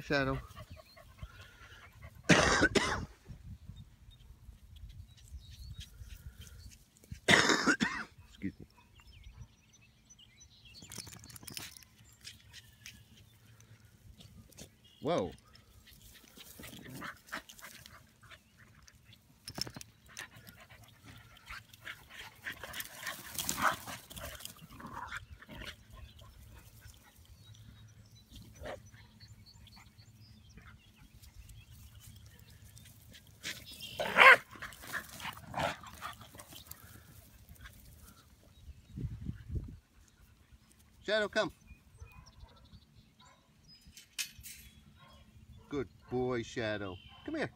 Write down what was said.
Shadow. Excuse me. Whoa. Shadow, come. Good boy, Shadow. Come here.